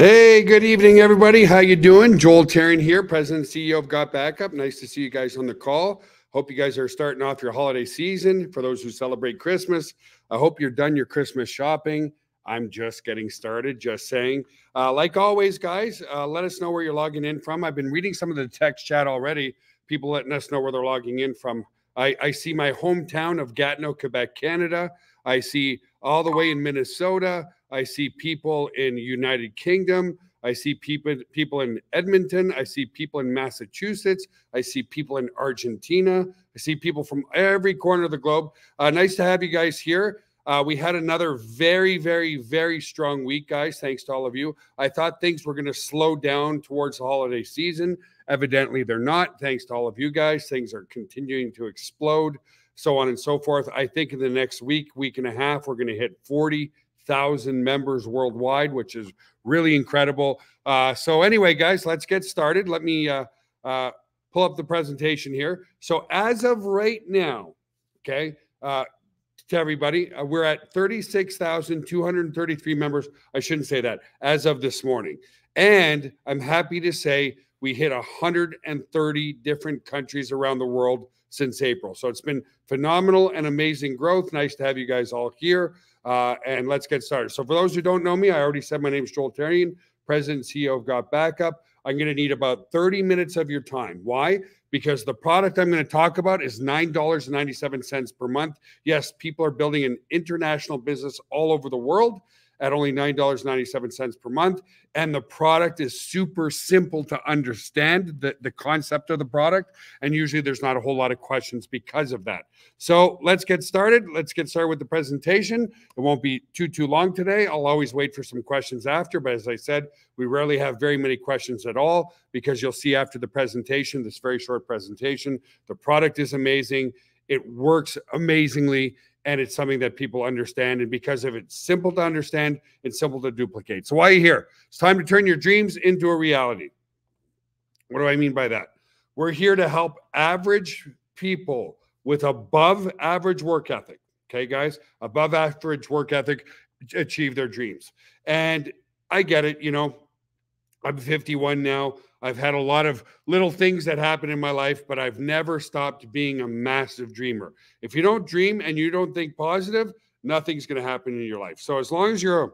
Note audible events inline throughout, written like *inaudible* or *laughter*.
Hey, good evening, everybody. How you doing? Joel Therien here, President and CEO of Got Backup. Nice to see you guys on the call. Hope you guys are starting off your holiday season. For those who celebrate Christmas, I hope you're done your Christmas shopping. I'm just getting started, just saying. Uh, like always, guys, uh, let us know where you're logging in from. I've been reading some of the text chat already, people letting us know where they're logging in from. I, I see my hometown of Gatineau, Quebec, Canada. I see all the way in Minnesota. I see people in United Kingdom. I see people people in Edmonton. I see people in Massachusetts. I see people in Argentina. I see people from every corner of the globe. Uh, nice to have you guys here. Uh, we had another very, very, very strong week, guys. Thanks to all of you. I thought things were going to slow down towards the holiday season. Evidently, they're not. Thanks to all of you guys. Things are continuing to explode, so on and so forth. I think in the next week, week and a half, we're going to hit 40 thousand members worldwide, which is really incredible. Uh, so anyway, guys, let's get started. Let me uh, uh, pull up the presentation here. So as of right now, okay, uh, to everybody, uh, we're at 36,233 members. I shouldn't say that as of this morning. And I'm happy to say we hit 130 different countries around the world since April. So it's been phenomenal and amazing growth. Nice to have you guys all here. Uh, and let's get started. So, for those who don't know me, I already said my name is Joel Therien, President CEO of Got Backup. I'm going to need about 30 minutes of your time. Why? Because the product I'm going to talk about is $9.97 per month. Yes, people are building an international business all over the world at only $9.97 per month. And the product is super simple to understand the, the concept of the product. And usually there's not a whole lot of questions because of that. So let's get started. Let's get started with the presentation. It won't be too, too long today. I'll always wait for some questions after. But as I said, we rarely have very many questions at all because you'll see after the presentation, this very short presentation, the product is amazing. It works amazingly and it's something that people understand. And because of it's simple to understand, and simple to duplicate. So why are you here? It's time to turn your dreams into a reality. What do I mean by that? We're here to help average people with above average work ethic. Okay, guys, above average work ethic achieve their dreams. And I get it, you know, I'm 51 now. I've had a lot of little things that happen in my life, but I've never stopped being a massive dreamer. If you don't dream and you don't think positive, nothing's going to happen in your life. So as long as you're a,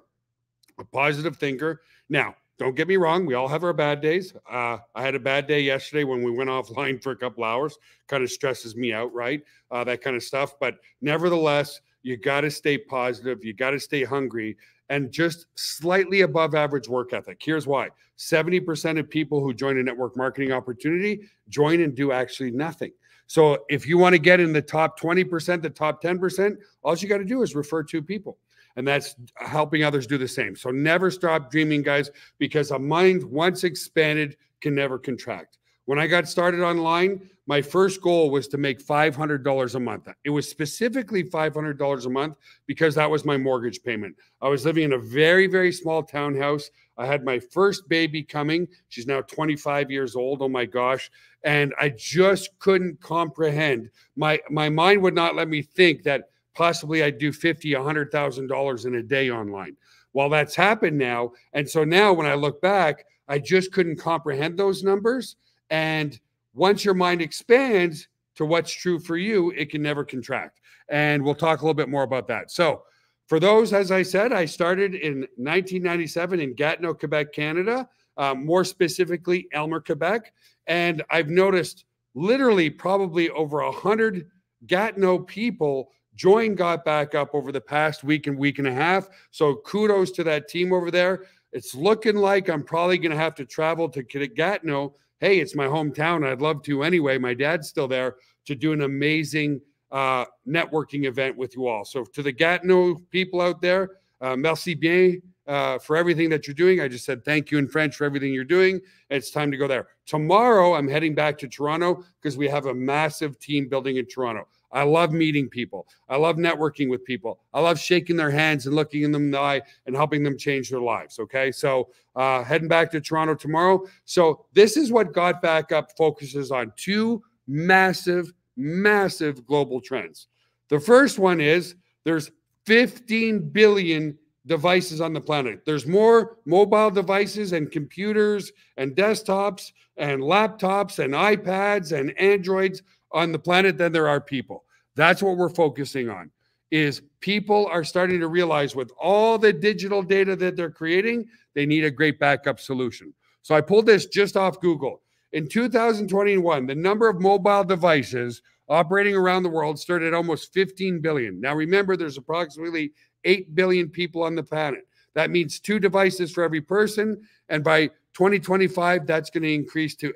a positive thinker, now don't get me wrong, we all have our bad days. Uh, I had a bad day yesterday when we went *laughs* offline for a couple hours. Kind of stresses me out, right? Uh, that kind of stuff. But nevertheless, you got to stay positive. You got to stay hungry and just slightly above average work ethic. Here's why 70% of people who join a network marketing opportunity join and do actually nothing. So if you want to get in the top 20%, the top 10%, all you got to do is refer two people. And that's helping others do the same. So never stop dreaming, guys, because a mind once expanded can never contract. When I got started online, my first goal was to make $500 a month. It was specifically $500 a month because that was my mortgage payment. I was living in a very, very small townhouse. I had my first baby coming. She's now 25 years old. Oh my gosh. And I just couldn't comprehend. My my mind would not let me think that possibly I'd do 50, $100,000 in a day online. Well, that's happened now. And so now when I look back, I just couldn't comprehend those numbers. And once your mind expands to what's true for you, it can never contract. And we'll talk a little bit more about that. So, for those, as I said, I started in 1997 in Gatineau, Quebec, Canada, um, more specifically, Aylmer, Quebec. And I've noticed literally probably over a 100 Gatineau people join Got Backup over the past week and week and a half. So kudos to that team over there. It's looking like I'm probably going to have to travel to Gatineau hey, it's my hometown. I'd love to anyway. My dad's still there to do an amazing uh, networking event with you all. So to the Gatineau people out there, uh, merci bien uh, for everything that you're doing. I just said thank you in French for everything you're doing. It's time to go there. Tomorrow, I'm heading back to Toronto because we have a massive team building in Toronto. I love meeting people. I love networking with people. I love shaking their hands and looking in them in the eye and helping them change their lives. Okay. So, uh, heading back to Toronto tomorrow. So, this is what Got Backup focuses on two massive, massive global trends. The first one is there's 15 billion devices on the planet. There's more mobile devices and computers and desktops and laptops and iPads and Androids on the planet than there are people. That's what we're focusing on. Is people are starting to realize with all the digital data that they're creating, they need a great backup solution. So I pulled this just off Google. In 2021, the number of mobile devices operating around the world started at almost 15 billion. Now remember, there's approximately 8 billion people on the planet. That means two devices for every person. And by 2025, that's going to increase to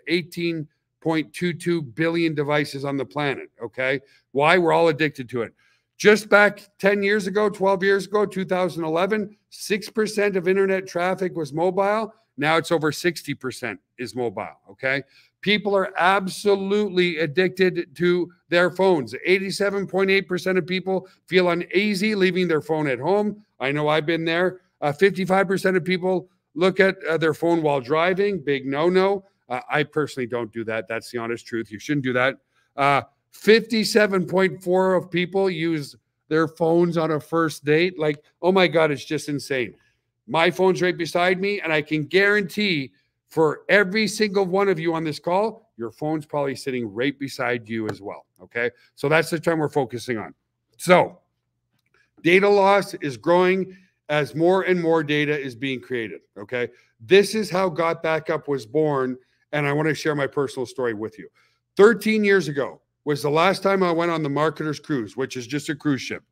18.22 billion devices on the planet. Okay. Why? We're all addicted to it. Just back 10 years ago, 12 years ago, 2011, 6% of internet traffic was mobile. Now it's over 60% is mobile. Okay. People are absolutely addicted to their phones. 87.8% of people feel uneasy leaving their phone at home. I know I've been there. Uh, 55% of people look at uh, their phone while driving. Big no no. Uh, I personally don't do that. That's the honest truth. You shouldn't do that. 57.4 uh, of people use their phones on a first date. Like, oh my God, it's just insane. My phone's right beside me, and I can guarantee for every single one of you on this call, your phone's probably sitting right beside you as well. Okay. So that's the time we're focusing on. So data loss is growing as more and more data is being created. Okay. This is how Got Backup was born. And I want to share my personal story with you. 13 years ago was the last time I went on the Marketer's Cruise, which is just a cruise ship.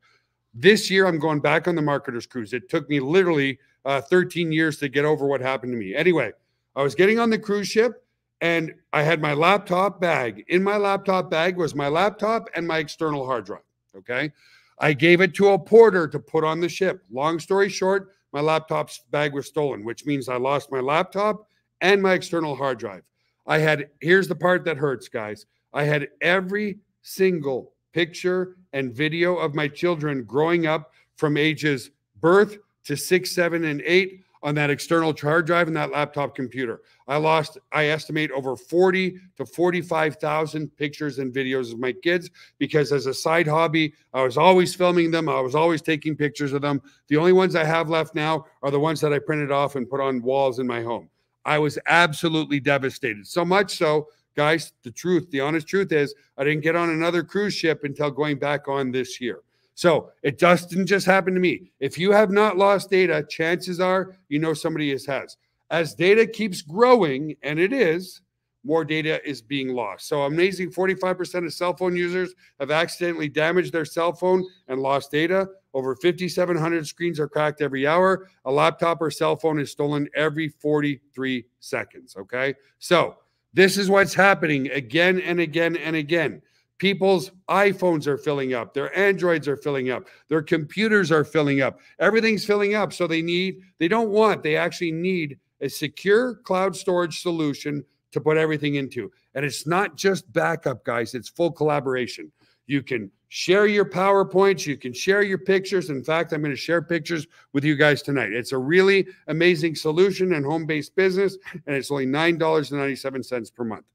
This year, I'm going back on the Marketer's Cruise. It took me literally uh, 13 years to get over what happened to me. Anyway, I was getting on the cruise ship and I had my laptop bag. In my laptop bag was my laptop and my external hard drive. Okay. I gave it to a porter to put on the ship. Long story short, my laptop's bag was stolen, which means I lost my laptop and my external hard drive. I had, here's the part that hurts, guys. I had every single picture and video of my children growing up from ages birth to six, seven, and eight on that external hard drive and that laptop computer. I lost, I estimate over 40 to 45,000 pictures and videos of my kids because as a side hobby, I was always filming them. I was always taking pictures of them. The only ones I have left now are the ones that I printed off and put on walls in my home. I was absolutely devastated. So much so, guys, the truth, the honest truth is I didn't get on another cruise ship until going back on this year. So it just didn't just happen to me. If you have not lost data, chances are you know somebody has. As data keeps growing, and it is, more data is being lost. So amazing 45% of cell phone users have accidentally damaged their cell phone and lost data. Over 5,700 screens are cracked every hour. A laptop or cell phone is stolen every 43 seconds. Okay. So this is what's happening again and again and again. People's iPhones are filling up, their Androids are filling up, their computers are filling up. Everything's filling up. So they need, they don't want, they actually need a secure cloud storage solution to put everything into. And it's not just backup, guys, it's full collaboration. You can share your PowerPoints, you can share your pictures. In fact, I'm going to share pictures with you guys tonight. It's a really amazing solution and home based business, and it's only $9.97 per month.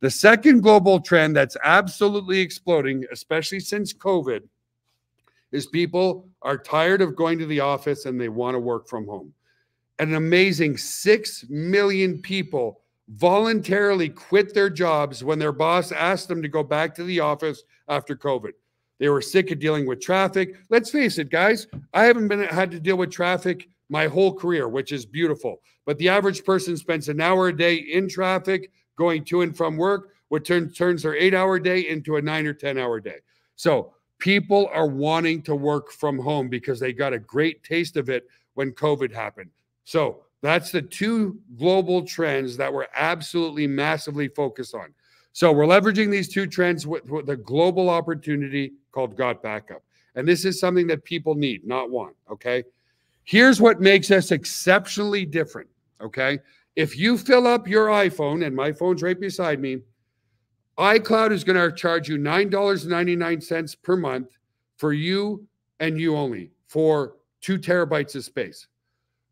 The second global trend that's absolutely exploding, especially since COVID, is people are tired of going to the office and they want to work from home. An amazing 6 million people voluntarily quit their jobs when their boss asked them to go back to the office after COVID. They were sick of dealing with traffic. Let's face it, guys, I haven't been had to deal with traffic my whole career, which is beautiful. But the average person spends an hour a day in traffic going to and from work, which turn, turns their eight hour day into a nine or 10 hour day. So people are wanting to work from home because they got a great taste of it when COVID happened. So that's the two global trends that we're absolutely massively focused on. So we're leveraging these two trends with, with the global opportunity called Got Backup. And this is something that people need, not want. Okay. Here's what makes us exceptionally different. Okay. If you fill up your iPhone, and my phone's right beside me, iCloud is going to charge you $9.99 per month for you and you only for two terabytes of space.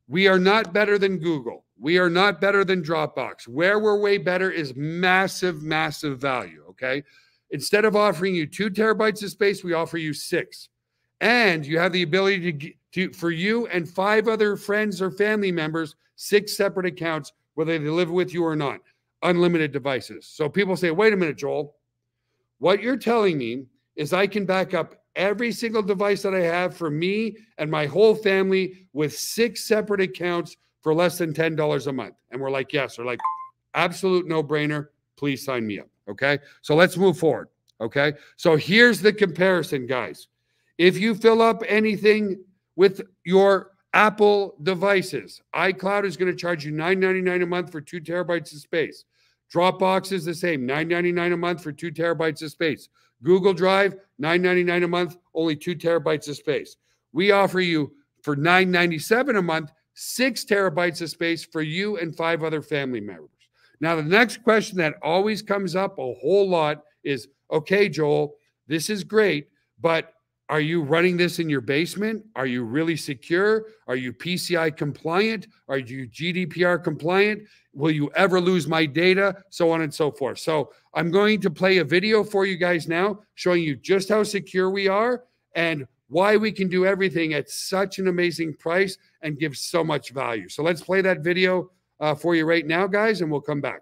We are not better than Google. We are not better than Dropbox. Where we're way better is massive, massive value. Okay. Instead of offering you two terabytes of space, we offer you six. And you have the ability to, to for you and five other friends or family members, six separate accounts, whether they live with you or not, unlimited devices. So people say, wait a minute, Joel. What you're telling me is I can back up every single device that I have for me and my whole family with six separate accounts for less than $10 a month. And we're like, yes, they're like, absolute no brainer. Please sign me up. Okay. So let's move forward. Okay. So here's the comparison, guys. If you fill up anything with your Apple devices, iCloud is going to charge you $9.99 a month for two terabytes of space. Dropbox is the same, $9.99 a month for two terabytes of space. Google Drive, $9.99 a month, only two terabytes of space. We offer you for $9.97 a month, six terabytes of space for you and five other family members. Now, the next question that always comes up a whole lot is okay, Joel, this is great, but are you running this in your basement? Are you really secure? Are you PCI compliant? Are you GDPR compliant? Will you ever lose my data? So on and so forth. So I'm going to play a video for you guys now showing you just how secure we are and why we can do everything at such an amazing price and give so much value. So let's play that video uh, for you right now, guys, and we'll come back.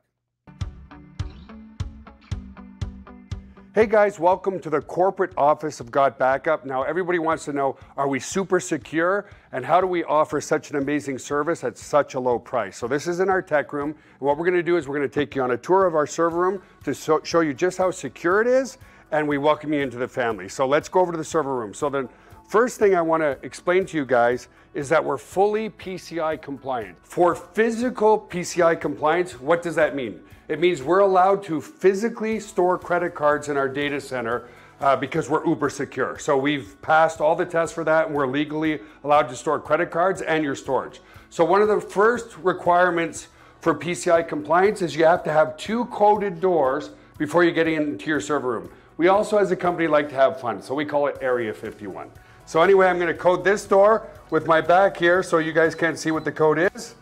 Hey guys, welcome to the corporate office of Got Backup. Now, everybody wants to know are we super secure and how do we offer such an amazing service at such a low price? So, this is in our tech room. And what we're going to do is we're going to take you on a tour of our server room to show you just how secure it is and we welcome you into the family. So, let's go over to the server room. So, then First thing I want to explain to you guys is that we're fully PCI compliant. For physical PCI compliance, what does that mean? It means we're allowed to physically store credit cards in our data center uh, because we're uber secure. So we've passed all the tests for that and we're legally allowed to store credit cards and your storage. So one of the first requirements for PCI compliance is you have to have two coded doors before you get into your server room. We also as a company like to have fun, so we call it Area 51. So anyway, I'm gonna code this door with my back here so you guys can't see what the code is.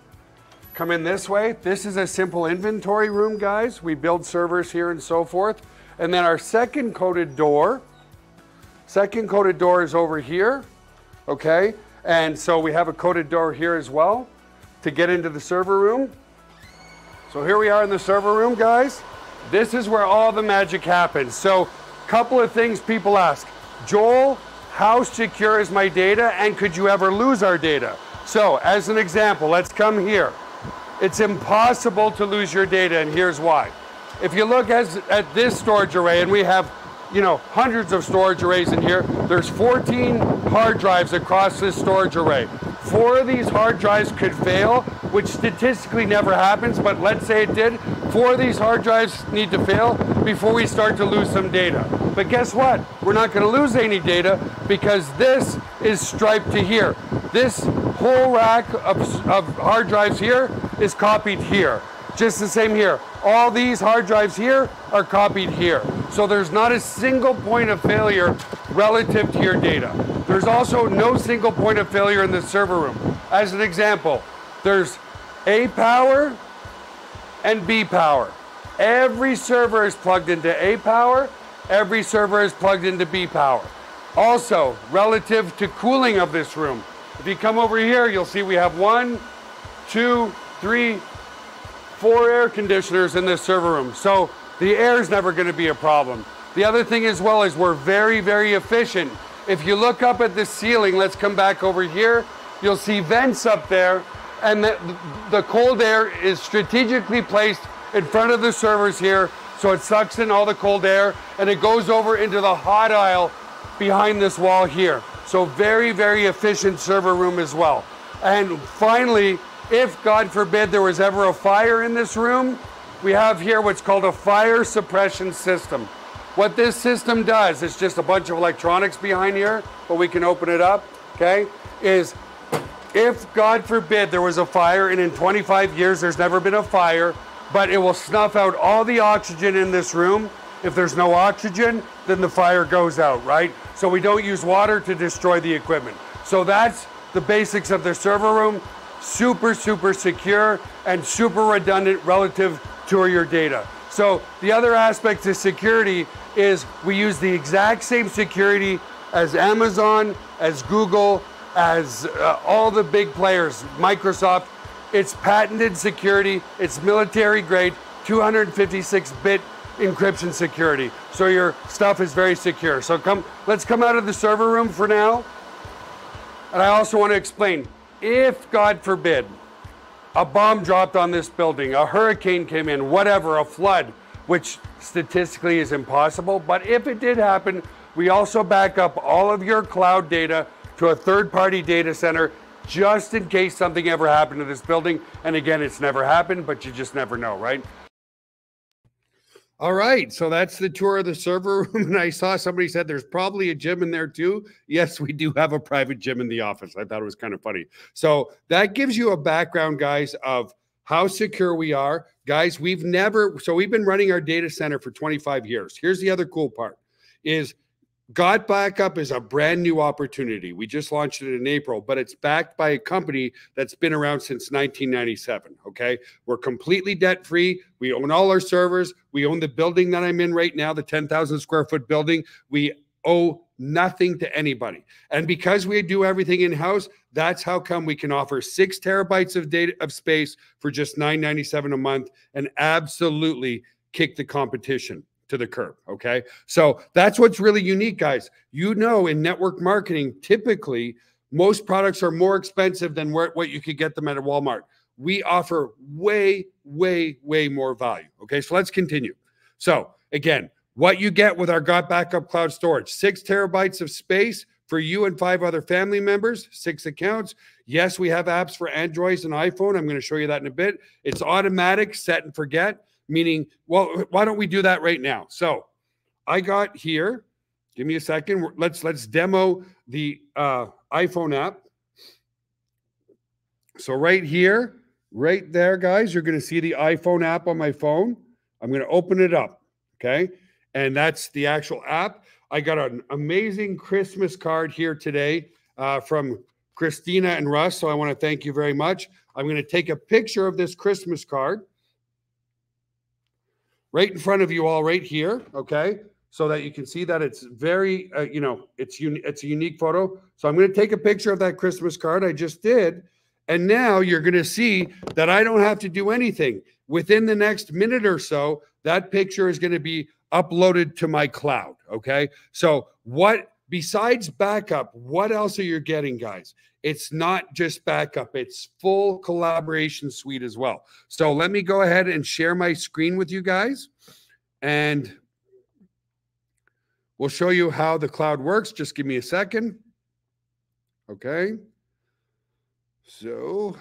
Come in this way. This is a simple inventory room, guys. We build servers here and so forth. And then our second coded door, second coded door is over here, okay? And so we have a coded door here as well to get into the server room. So here we are in the server room, guys. This is where all the magic happens. So a couple of things people ask. Joel, how secure is my data and could you ever lose our data? So as an example, let's come here. It's impossible to lose your data and here's why. If you look as, at this storage array and we have you know, hundreds of storage arrays in here. There's 14 hard drives across this storage array. Four of these hard drives could fail, which statistically never happens, but let's say it did. Four of these hard drives need to fail before we start to lose some data. But guess what? We're not going to lose any data because this is striped to here. This whole rack of, of hard drives here is copied here. Just the same here. All these hard drives here are copied here. So there's not a single point of failure relative to your data. There's also no single point of failure in the server room. As an example, there's A power and B power. Every server is plugged into A power, every server is plugged into B power. Also, relative to cooling of this room, if you come over here, you'll see we have one, two, three, four air conditioners in this server room. So the air is never going to be a problem. The other thing as well is we're very, very efficient. If you look up at the ceiling, let's come back over here, you'll see vents up there and the, the cold air is strategically placed in front of the servers here so it sucks in all the cold air and it goes over into the hot aisle behind this wall here. So very, very efficient server room as well. And finally, if God forbid there was ever a fire in this room, we have here what's called a fire suppression system. What this system does, it's just a bunch of electronics behind here, but we can open it up, okay, is if God forbid there was a fire and in 25 years there's never been a fire, but it will snuff out all the oxygen in this room. If there's no oxygen, then the fire goes out, right? So we don't use water to destroy the equipment. So that's the basics of the server room super, super secure and super redundant relative to your data. So the other aspect to security is we use the exact same security as Amazon, as Google, as uh, all the big players, Microsoft. It's patented security, it's military grade, 256 bit encryption security. So your stuff is very secure. So come, let's come out of the server room for now. And I also want to explain, if God forbid, a bomb dropped on this building, a hurricane came in, whatever, a flood, which statistically is impossible, but if it did happen, we also back up all of your cloud data to a third party data center just in case something ever happened to this building. And again, it's never happened, but you just never know, right? All right, so that's the tour of the server *laughs* room, and I saw somebody said there's probably a gym in there too. Yes, we do have a private gym in the office. I thought it was kind of funny. So that gives you a background, guys, of how secure we are, guys. We've never so we've been running our data center for 25 years. Here's the other cool part: is Got Backup is a brand new opportunity. We just launched it in April, but it's backed by a company that's been around since 1997. Okay. We're completely debt free. We own all our servers. We own the building that I'm in right now, the 10,000 square foot building. We owe nothing to anybody. And because we do everything in house, that's how come we can offer six terabytes of data of space for just 997 a month and absolutely kick the competition to the curb. Okay. So that's what's really unique, guys. You know, in network marketing, typically most products are more expensive than what you could get them at a Walmart. We offer way, way, way more value. Okay. So let's continue. So again, what you get with our Got Backup Cloud Storage six terabytes of space for you and five other family members, six accounts. Yes, we have apps for Androids and iPhone. I'm going to show you that in a bit. It's automatic, set and forget meaning, well, why don't we do that right now? So I got here. Give me a second. Let's let's demo the uh, iPhone app. So right here, right there, guys, you're going to see the iPhone app on my phone. I'm going to open it up. Okay. And that's the actual app. I got an amazing Christmas card here today uh, from Christina and Russ. So I want to thank you very much. I'm going to take a picture of this Christmas card right in front of you all right here, okay? So that you can see that it's very, uh, you know, it's un- it's a unique photo. So I'm going to take a picture of that Christmas card I just did. And now you're going to see that I don't have to do anything. Within the next minute or so, that picture is going to be uploaded to my cloud. Okay. So, what besides backup, what else are you getting, guys? It's not just backup, it's full collaboration suite as well. So let me go ahead and share my screen with you guys. And we'll show you how the cloud works. Just give me a second. Okay. So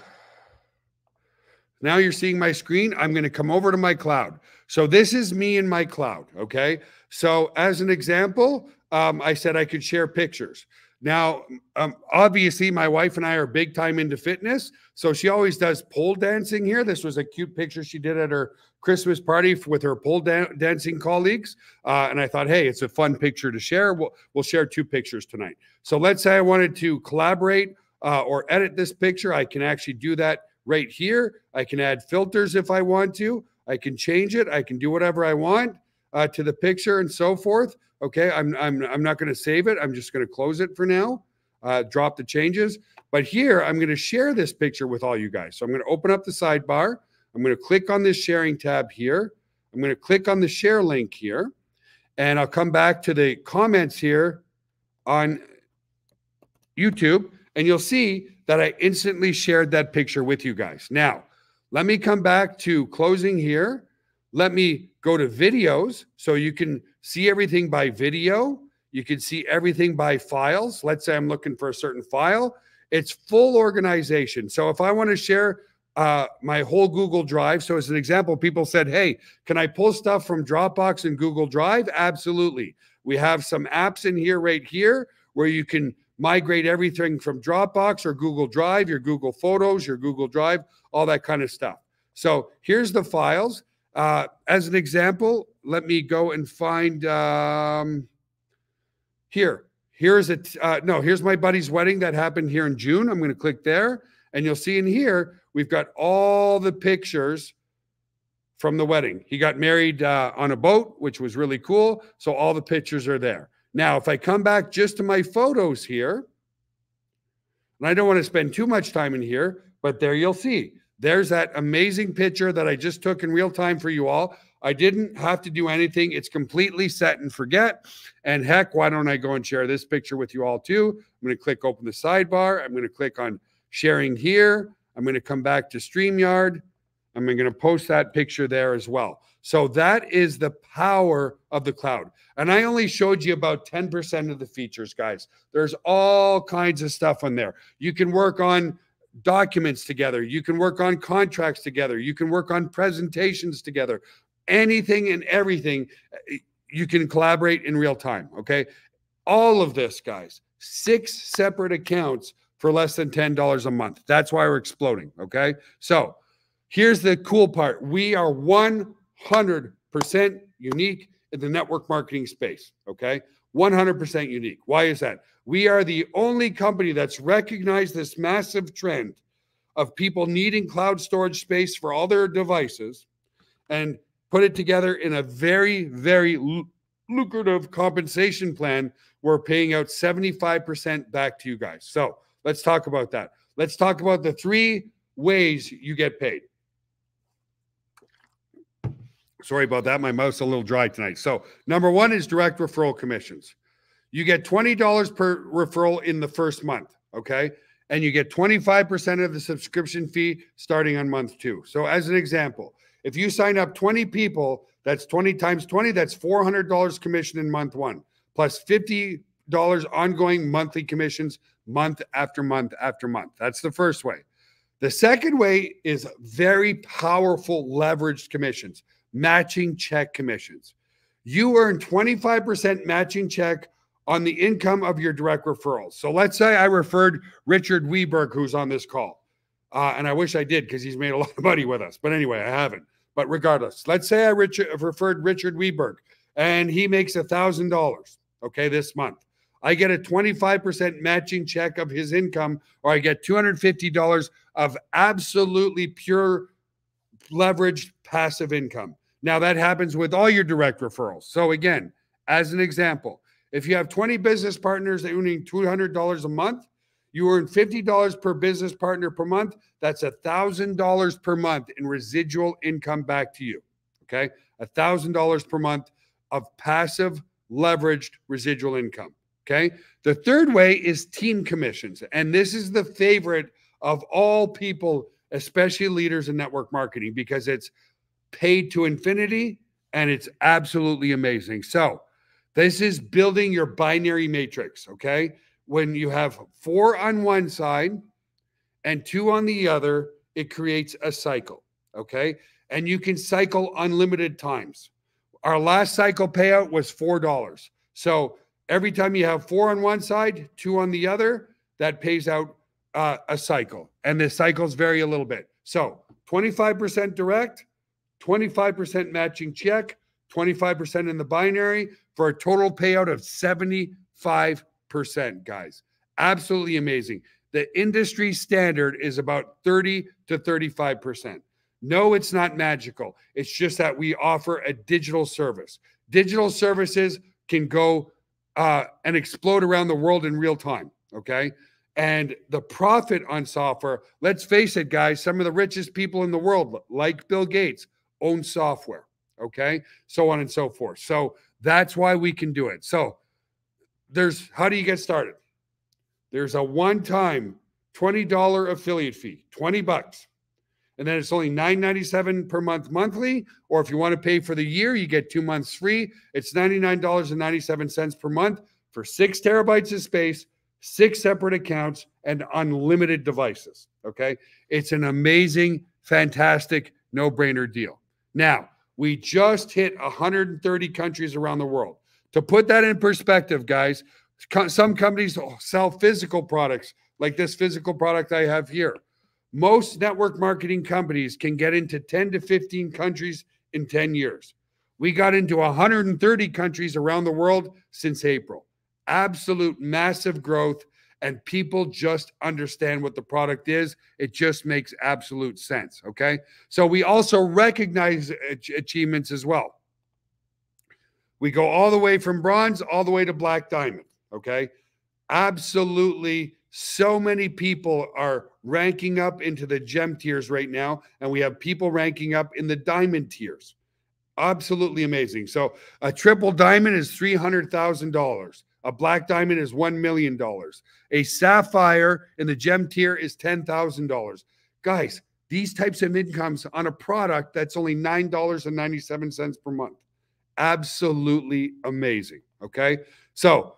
now you're seeing my screen. I'm going to come over to my cloud. So this is me in my cloud. Okay. So as an example, um, I said I could share pictures. Now, um, obviously, my wife and I are big time into fitness. So she always does pole dancing here. This was a cute picture she did at her Christmas party with her pole dan- dancing colleagues. Uh, and I thought, hey, it's a fun picture to share. We'll, we'll share two pictures tonight. So let's say I wanted to collaborate uh, or edit this picture. I can actually do that right here. I can add filters if I want to. I can change it. I can do whatever I want uh, to the picture and so forth. Okay, I'm I'm I'm not going to save it. I'm just going to close it for now. Uh, drop the changes. But here I'm going to share this picture with all you guys. So I'm going to open up the sidebar. I'm going to click on this sharing tab here. I'm going to click on the share link here, and I'll come back to the comments here on YouTube, and you'll see that I instantly shared that picture with you guys. Now, let me come back to closing here. Let me go to videos so you can see everything by video. You can see everything by files. Let's say I'm looking for a certain file. It's full organization. So if I want to share uh, my whole Google Drive, so as an example, people said, Hey, can I pull stuff from Dropbox and Google Drive? Absolutely. We have some apps in here right here where you can migrate everything from Dropbox or Google Drive, your Google Photos, your Google Drive, all that kind of stuff. So here's the files. Uh, as an example, let me go and find um, here. Here's it. Uh, no, here's my buddy's wedding that happened here in June. I'm going to click there, and you'll see in here we've got all the pictures from the wedding. He got married uh, on a boat, which was really cool. So all the pictures are there. Now, if I come back just to my photos here, and I don't want to spend too much time in here, but there you'll see. There's that amazing picture that I just took in real time for you all. I didn't have to do anything. It's completely set and forget. And heck, why don't I go and share this picture with you all too? I'm going to click open the sidebar. I'm going to click on sharing here. I'm going to come back to StreamYard. I'm going to post that picture there as well. So that is the power of the cloud. And I only showed you about 10% of the features, guys. There's all kinds of stuff on there. You can work on documents together. You can work on contracts together. You can work on presentations together. Anything and everything, eh, you can collaborate in real time. Okay. All of this, guys, six separate accounts for less than $10 a month. That's why we're exploding. Okay. So here's the cool part we are 100% unique in the network marketing space. Okay. 100% unique. Why is that? We are the only company that's recognized this massive trend of people needing cloud storage space for all their devices and put it together in a very, very lucrative compensation plan. We're paying out 75% back to you guys. So let's talk about that. Let's talk about the three ways you get paid. Sorry about that. My mouth's a little dry tonight. So, number one is direct referral commissions. You get $20 per referral in the first month. Okay. And you get 25% of the subscription fee starting on month two. So, as an example, if you sign up 20 people, that's 20 times 20, that's $400 commission in month one, plus $50 ongoing monthly commissions month after month after month. That's the first way. The second way is very powerful leveraged commissions matching check commissions. You earn 25% matching check on the income of your direct referrals. So let's say I referred Richard Weberg, who's on this call. Uh, and I wish I did because he's made a lot of money with us. But anyway, I haven't. But regardless, let's say I referred Richard Weberg and he makes a $1,000, okay, this month. I get a 25% matching check of his income, or I get $250 of absolutely pure leveraged passive income. Now that happens with all your direct referrals. So again, as an example, if you have 20 business partners earning $200 a month, you earn $50 per business partner per month. That's $1,000 per month in residual income back to you. Okay. $1,000 per month of passive leveraged residual income. Okay. The third way is team commissions. And this is the favorite of all people, especially leaders in network marketing, because it's paid to infinity and it's absolutely amazing. So, this is building your binary matrix, okay? When you have four on one side and two on the other, it creates a cycle, okay? And you can cycle unlimited times. Our last cycle payout was $4. So, every time you have four on one side, two on the other, that pays out uh, a cycle. And the cycles vary a little bit. So, 25% direct, 25% matching check, 25% in the binary for a total payout of 75%, guys. Absolutely amazing. The industry standard is about 30 to 35%. No, it's not magical. It's just that we offer a digital service. Digital services can go uh, and explode around the world in real time. Okay. And the profit on software, let's face it, guys, some of the richest people in the world, like Bill Gates, own software. Okay. So on and so forth. So that's why we can do it. So there's how do you get started? There's a one time $20 affiliate fee, 20 bucks. And then it's only $9.97 per month monthly. Or if you want to pay for the year, you get two months free. It's $99.97 per month for six terabytes of space, six separate accounts, and unlimited devices. Okay. It's an amazing, fantastic, no brainer deal. Now, we just hit 130 countries around the world. To put that in perspective, guys, some companies sell physical products like this physical product I have here. Most network marketing companies can get into 10 to 15 countries in 10 years. We got into 130 countries around the world since April. Absolute massive growth and people just understand what the product is. It just makes absolute sense. Okay. So we also recognize achievements as well. We go all the way from bronze all the way to black diamond. Okay. Absolutely. So many people are ranking up into the gem tiers right now. And we have people ranking up in the diamond tiers. Absolutely amazing. So a triple diamond is $300,000. A black diamond is $1 million. A sapphire in the gem tier is $10,000. Guys, these types of incomes on a product that's only $9.97 per month. Absolutely amazing. Okay. So,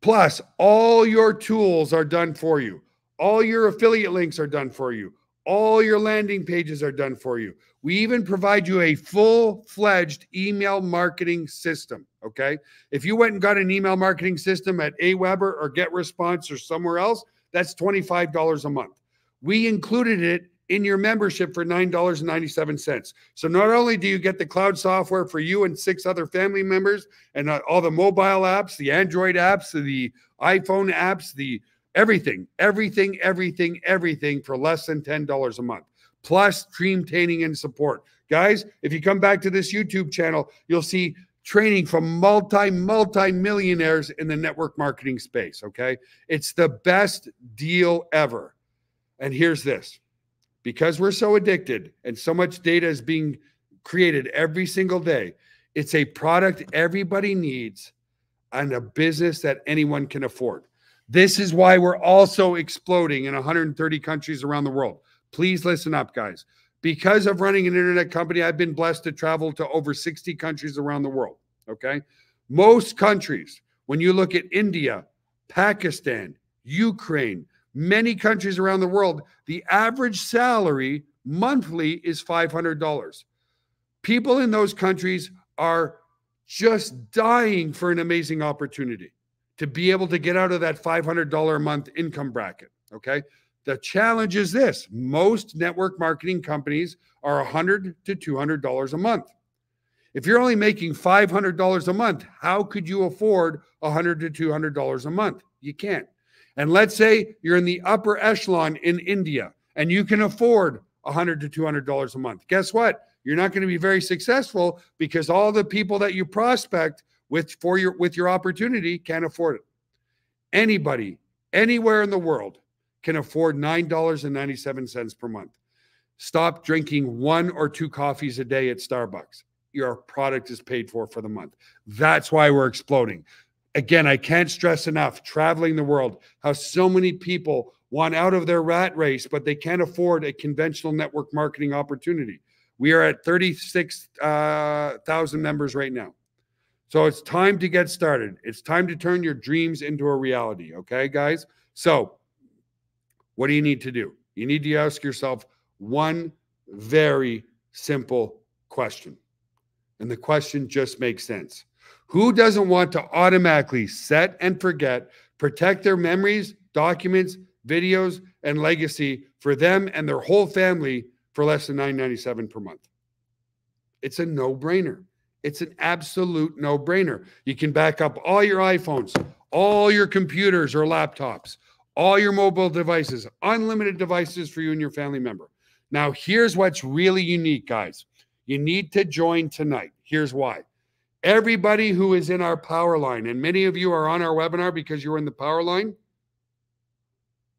plus, all your tools are done for you, all your affiliate links are done for you, all your landing pages are done for you. We even provide you a full fledged email marketing system. Okay. If you went and got an email marketing system at Aweber or GetResponse or somewhere else, that's $25 a month. We included it in your membership for $9.97. So not only do you get the cloud software for you and six other family members and uh, all the mobile apps, the Android apps, the iPhone apps, the everything, everything, everything, everything for less than $10 a month plus stream training and support. Guys, if you come back to this YouTube channel, you'll see training from multi, multi millionaires in the network marketing space. Okay. It's the best deal ever. And here's this because we're so addicted and so much data is being created every single day, it's a product everybody needs and a business that anyone can afford. This is why we're also exploding in 130 countries around the world. Please listen up, guys. Because of running an internet company, I've been blessed to travel to over 60 countries around the world. Okay. Most countries, when you look at India, Pakistan, Ukraine, many countries around the world, the average salary monthly is $500. People in those countries are just dying for an amazing opportunity to be able to get out of that $500 a month income bracket. Okay. The challenge is this most network marketing companies are 100 to $200 a month. If you're only making $500 a month, how could you afford 100 to $200 a month? You can't. And let's say you're in the upper echelon in India and you can afford 100 to $200 a month. Guess what? You're not going to be very successful because all the people that you prospect with for your with your opportunity can't afford it. Anybody anywhere in the world can afford $9.97 per month. Stop drinking one or two coffees a day at Starbucks. Your product is paid for for the month. That's why we're exploding. Again, I can't stress enough traveling the world, how so many people want out of their rat race, but they can't afford a conventional network marketing opportunity. We are at 36,000 uh, members right now. So it's time to get started. It's time to turn your dreams into a reality. Okay, guys? So what do you need to do? You need to ask yourself one very simple question. And the question just makes sense. Who doesn't want to automatically set and forget, protect their memories, documents, videos, and legacy for them and their whole family for less than $9.97 per month? It's a no brainer. It's an absolute no brainer. You can back up all your iPhones, all your computers or laptops, all your mobile devices, unlimited devices for you and your family member. Now, here's what's really unique, guys. You need to join tonight. Here's why. Everybody who is in our power line, and many of you are on our webinar because you're in the power line.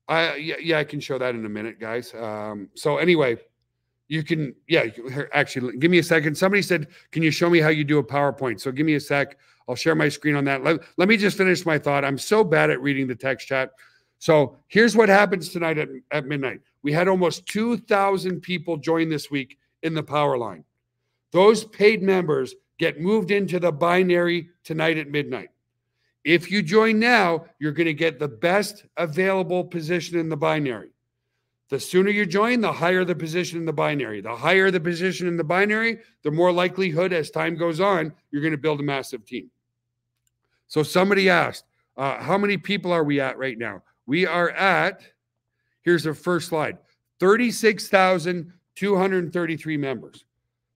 I yeah, yeah I can show that in a minute, guys. Um, so anyway, you can yeah actually give me a second. Somebody said, "Can you show me how you do a PowerPoint?" So give me a sec. I'll share my screen on that. Let, let me just finish my thought. I'm so bad at reading the text chat. So here's what happens tonight at, at midnight. We had almost 2,000 people join this week in the power line. Those paid members get moved into the binary tonight at midnight. If you join now, you're going to get the best available position in the binary. The sooner you join, the higher the position in the binary. The higher the position in the binary, the more likelihood as time goes on, you're going to build a massive team. So somebody asked, uh, how many people are we at right now? We are at, here's the first slide 36,233 members.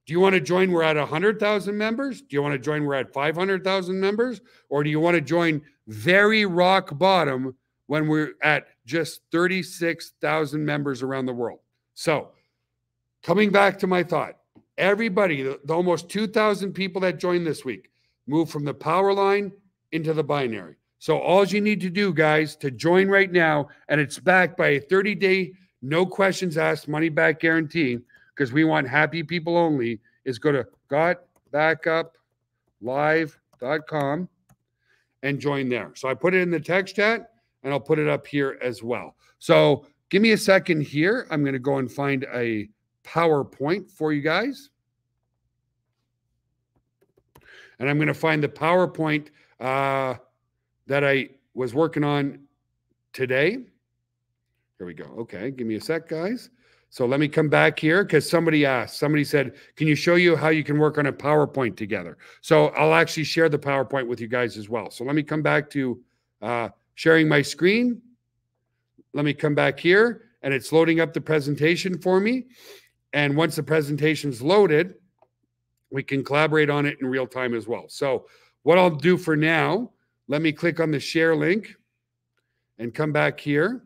Do you want to join? We're at 100,000 members. Do you want to join? We're at 500,000 members. Or do you want to join very rock bottom when we're at just 36,000 members around the world? So, coming back to my thought, everybody, the, the almost 2,000 people that joined this week, move from the power line into the binary. So all you need to do, guys, to join right now, and it's backed by a 30-day, no questions asked, money back guarantee, because we want happy people only, is go to gotbackuplive.com and join there. So I put it in the text chat and I'll put it up here as well. So give me a second here. I'm going to go and find a PowerPoint for you guys. And I'm going to find the PowerPoint uh, that I was working on today. Here we go. Okay, give me a sec, guys. So let me come back here because somebody asked, somebody said, Can you show you how you can work on a PowerPoint together? So I'll actually share the PowerPoint with you guys as well. So let me come back to uh, sharing my screen. Let me come back here and it's loading up the presentation for me. And once the presentation's loaded, we can collaborate on it in real time as well. So what I'll do for now, let me click on the share link and come back here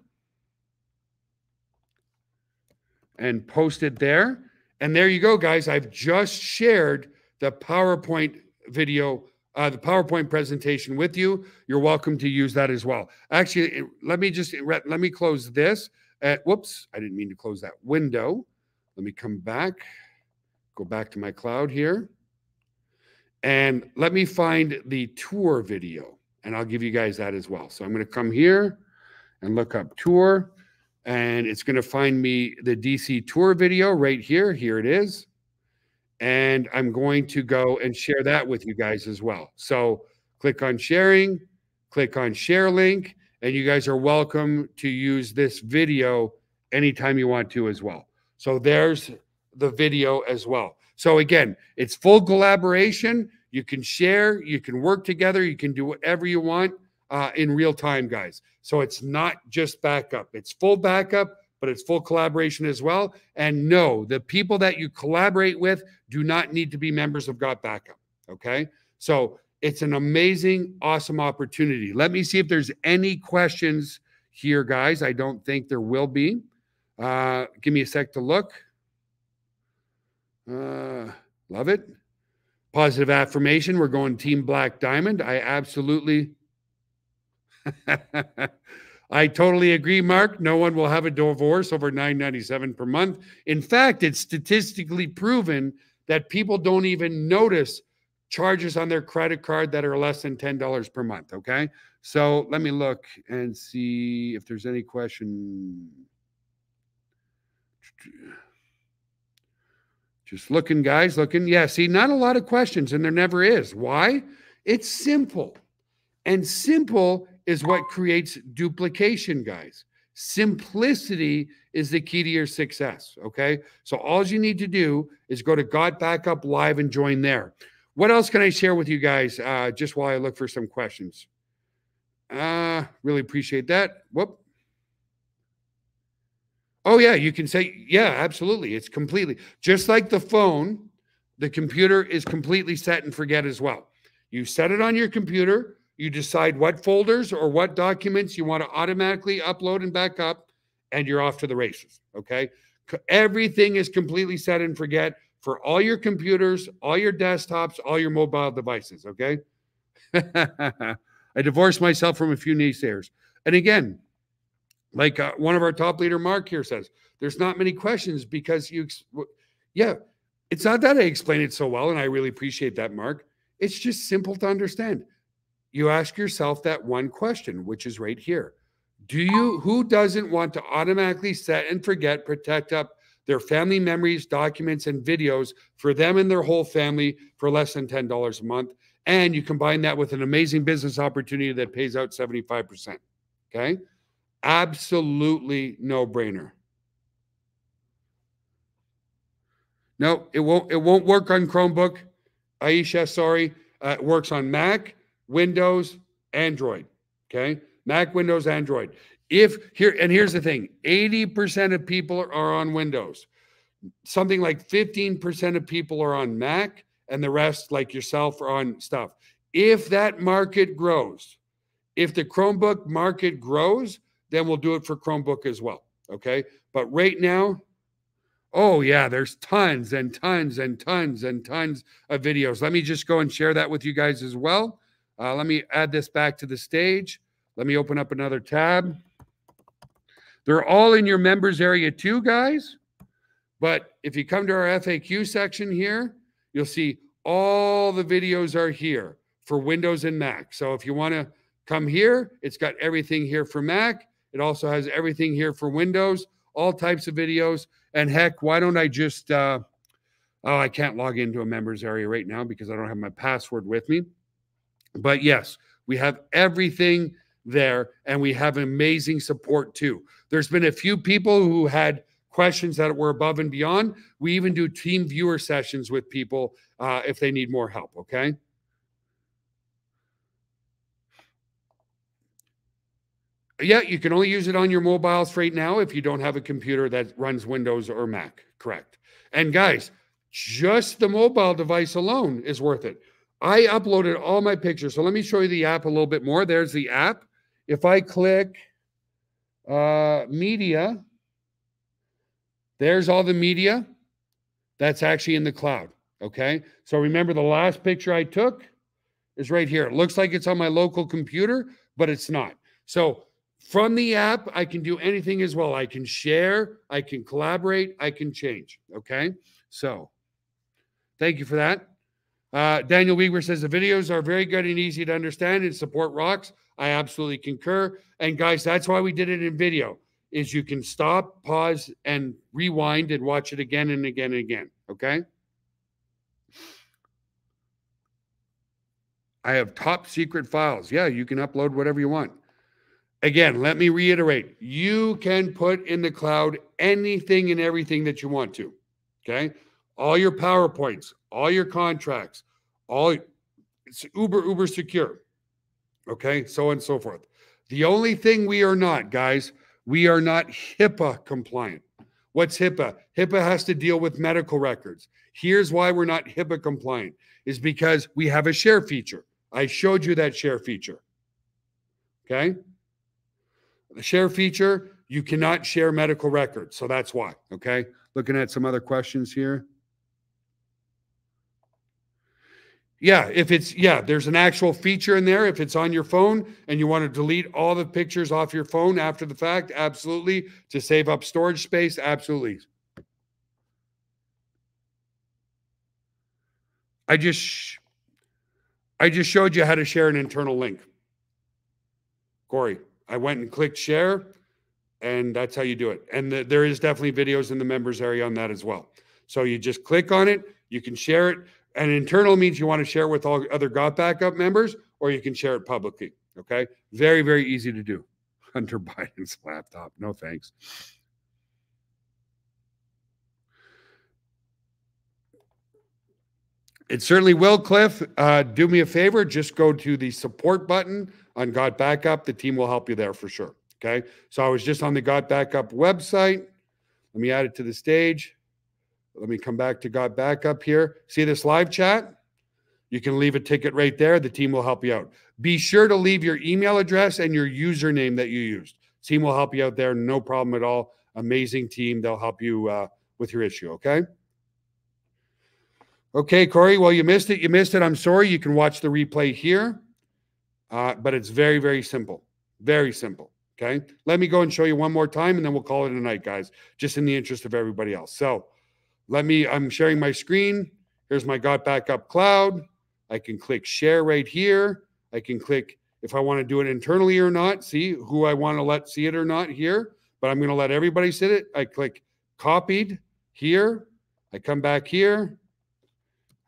and post it there. And there you go, guys. I've just shared the PowerPoint video, uh, the PowerPoint presentation with you. You're welcome to use that as well. Actually, let me just let me close this. At, whoops, I didn't mean to close that window. Let me come back, go back to my cloud here. And let me find the tour video, and I'll give you guys that as well. So I'm going to come here and look up tour and it's going to find me the DC tour video right here. Here it is. And I'm going to go and share that with you guys as well. So click on sharing, click on share link, and you guys are welcome to use this video anytime you want to as well. So there's the video as well. So again, it's full collaboration. You can share, you can work together, you can do whatever you want uh, in real time, guys. So it's not just backup, it's full backup, but it's full collaboration as well. And no, the people that you collaborate with do not need to be members of Got Backup. Okay. So it's an amazing, awesome opportunity. Let me see if there's any questions here, guys. I don't think there will be. Uh, give me a sec to look. Uh, love it. Positive affirmation. We're going Team Black Diamond. I absolutely *laughs* I totally agree, Mark. No one will have a divorce over 997 per month. In fact, it's statistically proven that people don't even notice charges on their credit card that are less than $10 per month. Okay. So let me look and see if there's any question. Just looking, guys, looking. Yeah, see, not a lot of questions, and there never is. Why? It's simple. And simple is what creates duplication, guys. Simplicity is the key to your success. Okay. So all you need to do is go to Got Backup Live and join there. What else can I share with you guys uh, just while I look for some questions? Uh, really appreciate that. Whoop. Oh, yeah. You can say, yeah, absolutely. It's completely just like the phone, the computer is completely set and forget as well. You set it on your computer, you decide what folders or what documents you want to automatically upload and back up, and you're off to the races. Okay. Everything is completely set and forget for all your computers, all your desktops, all your mobile devices. Okay. *laughs* I divorced myself from a few naysayers. And again, like uh, one of our top leader, Mark, here says, there's not many questions because you, yeah, it's not that I explain it so well. And I really appreciate that, Mark. It's just simple to understand you ask yourself that one question, which is right here. Do you, who doesn't want to automatically set and forget, protect up their family memories, documents, and videos for them and their whole family for less than $10 a month? And you combine that with an amazing business opportunity that pays out 75%. Okay. Absolutely no brainer. No, it won't. It won't work on Chromebook. Aisha, sorry, uh, it works on Mac Windows, Android. Okay. Mac, Windows, Android. If here, and here's the thing 80% of people are on Windows. Something like 15% of people are on Mac, and the rest, like yourself, are on stuff. If that market grows, if the Chromebook market grows, then we'll do it for Chromebook as well. Okay. But right now, Oh, yeah, there's tons and tons and tons and tons of videos. Let me just go and share that with you guys as well. Uh, let me add this back to the stage. Let me open up another tab. They're all in your members area too, guys. But if you come to our FAQ section here, you'll see all the videos are here for Windows and Mac. So if you want to come here, it's got everything here for Mac. It also has everything here for Windows, all types of videos. And heck, why don't I just, uh, oh, I can't log into a members area right now because I don't have my password with me. But yes, we have everything there and we have amazing support too. There's been a few people who had questions that were above and beyond. We even do TeamViewer sessions with people uh, if they need more help. Okay. Yeah, you can only use it on your mobiles right now if you don't have a computer that runs Windows or Mac. Correct. And guys, just the mobile device alone is worth it. I uploaded all my pictures. So let me show you the app a little bit more. There's the app. If I click uh, media, there's all the media that's actually in the cloud. Okay. So remember the last picture I took is right here. It looks like it's on my local computer, but it's not. So from the app, I can do anything as well. I can share, I can collaborate, I can change. Okay. So thank you for that. Uh, Daniel Weaver says the videos are very good and easy to understand and support rocks. I absolutely concur. And guys, that's why we did it in video is you can stop, pause, and rewind and watch it again and again and again. Okay. I have top secret files. Yeah, you can upload whatever you want. Again, let me reiterate you can put in the cloud anything and everything that you want to. Okay. All your PowerPoints, all your contracts, all it's uber, uber secure. Okay. So on and so forth. The only thing we are not, guys, we are not HIPAA compliant. What's HIPAA? HIPAA has to deal with medical records. Here's why we're not HIPAA compliant is because we have a share feature. I showed you that share feature. Okay. The share feature, you cannot share medical records. So that's why. Okay. Looking at some other questions here. Yeah, if it's yeah, there's an actual feature in there. If it's on your phone and you want to delete all the pictures off your phone after the fact, absolutely. To save up storage space, absolutely. I just I just showed you how to share an internal link. Corey, I went and clicked share, and that's how you do it. And the, there is definitely videos in the members area on that as well. So you just click on it, you can share it. And internal means you want to share with all other Got Backup members, or you can share it publicly. Okay. Very, very easy to do. *laughs* Hunter Biden's laptop. No thanks. It certainly will, Cliff. Uh, do me a favor, just go to the support button on Got Backup. The team will help you there for sure. Okay. So I was just on the Got Backup website. Let me add it to the stage. Let me come back to Got Backup here. See this live chat? You can leave a ticket right there. The team will help you out. Be sure to leave your email address and your username that you used. Team will help you out there. No problem at all. Amazing team. They'll help you uh, with your issue. Okay. Okay, Corey. Well, you missed it. You missed it. I'm sorry. You can watch the replay here, uh, but it's very, very simple. Very simple. Okay. Let me go and show you one more time and then we'll call it a night, guys, just in the interest of everybody else. So, let me, I'm sharing my screen. Here's my Got Backup Cloud. I can click share right here. I can click if I want to do it internally or not, see who I want to let see it or not here, but I'm going to let everybody see it. I click copied here. I come back here.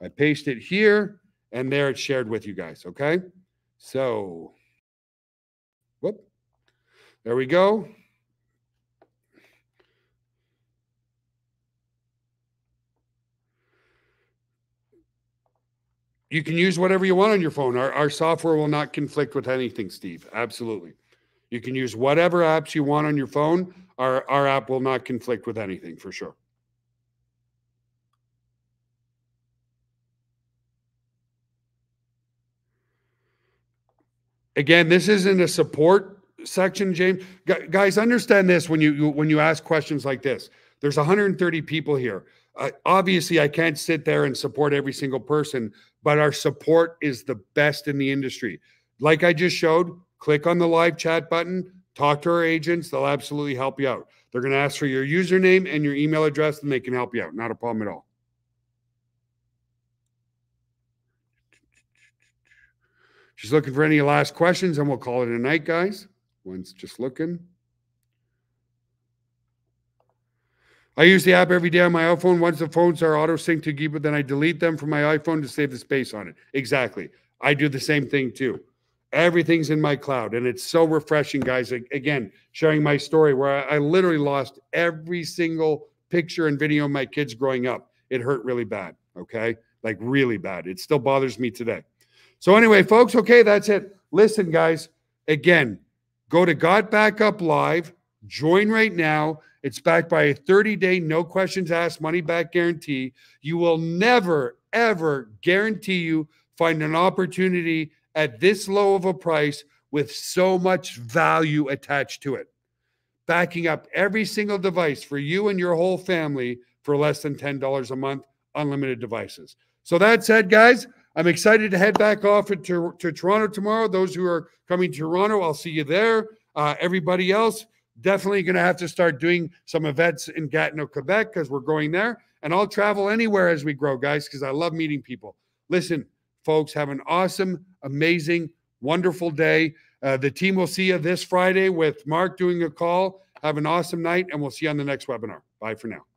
I paste it here, and there it's shared with you guys. Okay. So, whoop. There we go. You can use whatever you want on your phone. Our, our software will not conflict with anything, Steve. Absolutely. You can use whatever apps you want on your phone. Our, our app will not conflict with anything for sure. Again, this isn't a support section, James. Guys, understand this when you when you ask questions like this. There's 130 people here. Uh, obviously, I can't sit there and support every single person, but our support is the best in the industry. Like I just showed, click on the live chat button, talk to our agents. They'll absolutely help you out. They're going to ask for your username and your email address, and they can help you out. Not a problem at all. She's looking for any last questions, and we'll call it a night, guys. One's just looking. I use the app every day on my iPhone. Once the phones are auto sync to keep then I delete them from my iPhone to save the space on it. Exactly. I do the same thing too. Everything's in my cloud, and it's so refreshing, guys. Again, sharing my story where I, literally lost every single picture and video of my kids growing up. It hurt really bad. Okay. Like really bad. It still bothers me today. So, anyway, folks, okay, that's it. Listen, guys, again, go to Got Backup Live, join right now. It's backed by a 30 day, no questions asked money back guarantee. You will never, ever guarantee you find an opportunity at this low of a price with so much value attached to it. Backing up every single device for you and your whole family for less than $10 a month, unlimited devices. So, that said, guys, I'm excited to head back off to, to Toronto tomorrow. Those who are coming to Toronto, I'll see you there. Uh, everybody else, definitely going to have to start doing some events in Gatineau, Quebec, because we're going there. And I'll travel anywhere as we grow, guys, because I love meeting people. Listen, folks, have an awesome, amazing, wonderful day. Uh, the team will see you this Friday with Mark doing a call. Have an awesome night, and we'll see you on the next webinar. Bye for now.